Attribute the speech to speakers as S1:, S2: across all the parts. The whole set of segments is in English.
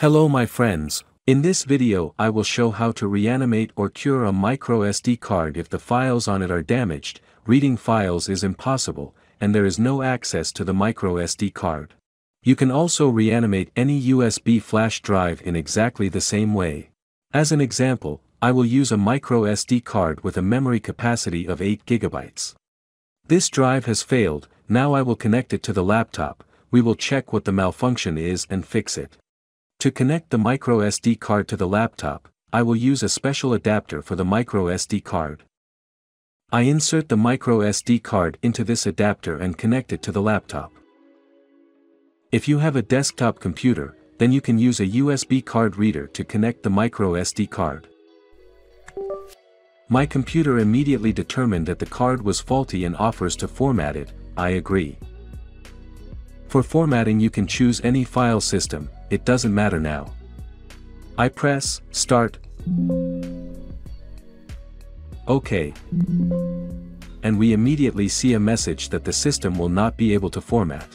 S1: Hello my friends, in this video I will show how to reanimate or cure a microSD card if the files on it are damaged, reading files is impossible, and there is no access to the microSD card. You can also reanimate any USB flash drive in exactly the same way. As an example, I will use a microSD card with a memory capacity of 8 GB. This drive has failed, now I will connect it to the laptop, we will check what the malfunction is and fix it. To connect the microSD card to the laptop, I will use a special adapter for the microSD card. I insert the microSD card into this adapter and connect it to the laptop. If you have a desktop computer, then you can use a USB card reader to connect the microSD card. My computer immediately determined that the card was faulty and offers to format it, I agree. For formatting you can choose any file system, it doesn't matter now. I press, start. OK. And we immediately see a message that the system will not be able to format.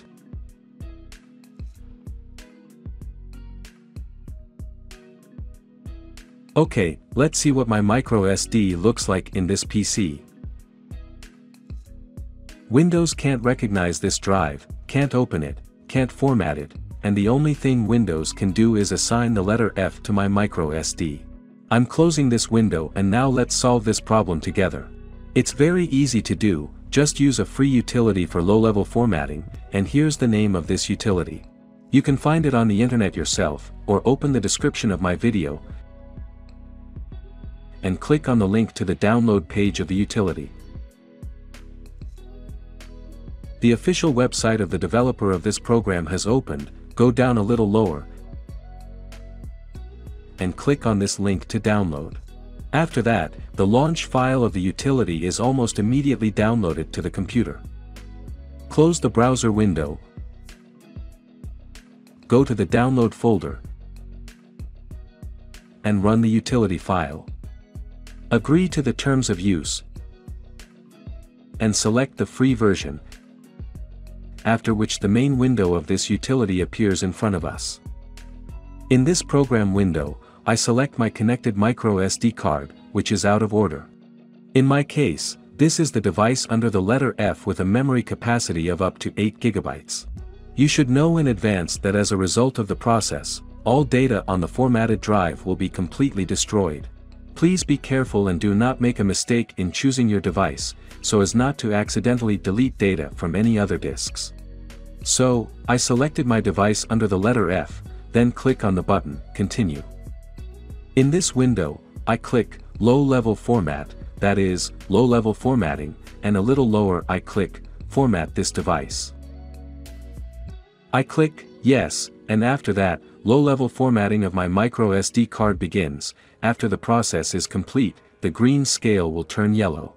S1: Okay, let's see what my micro SD looks like in this PC. Windows can't recognize this drive, can't open it, can't format it, and the only thing Windows can do is assign the letter F to my microSD. I'm closing this window and now let's solve this problem together. It's very easy to do, just use a free utility for low-level formatting, and here's the name of this utility. You can find it on the internet yourself, or open the description of my video, and click on the link to the download page of the utility. The official website of the developer of this program has opened, go down a little lower, and click on this link to download. After that, the launch file of the utility is almost immediately downloaded to the computer. Close the browser window, go to the download folder, and run the utility file. Agree to the terms of use, and select the free version, after which the main window of this utility appears in front of us. In this program window, I select my connected micro SD card, which is out of order. In my case, this is the device under the letter F with a memory capacity of up to 8 GB. You should know in advance that as a result of the process, all data on the formatted drive will be completely destroyed. Please be careful and do not make a mistake in choosing your device, so as not to accidentally delete data from any other disks. So, I selected my device under the letter F, then click on the button, Continue. In this window, I click, Low-Level Format, that is, low-level formatting, and a little lower I click, Format this device. I click, Yes, and after that, low-level formatting of my microSD card begins, after the process is complete, the green scale will turn yellow.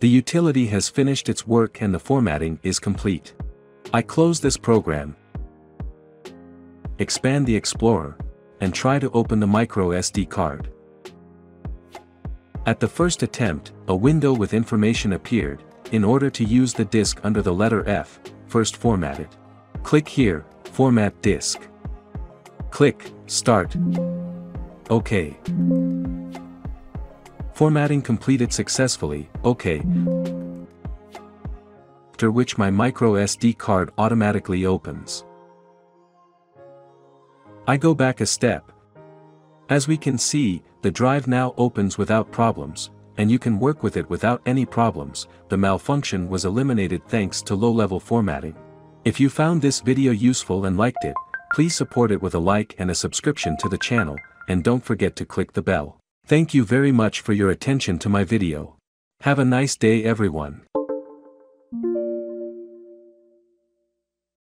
S1: The utility has finished its work and the formatting is complete. I close this program, expand the Explorer, and try to open the microSD card. At the first attempt, a window with information appeared, in order to use the disk under the letter F, first format it. Click here, Format Disk. Click, Start. OK. Formatting completed successfully, OK. After which my micro SD card automatically opens. I go back a step. As we can see, the drive now opens without problems, and you can work with it without any problems, the malfunction was eliminated thanks to low-level formatting. If you found this video useful and liked it, please support it with a like and a subscription to the channel, and don't forget to click the bell. Thank you very much for your attention to my video. Have a nice day everyone.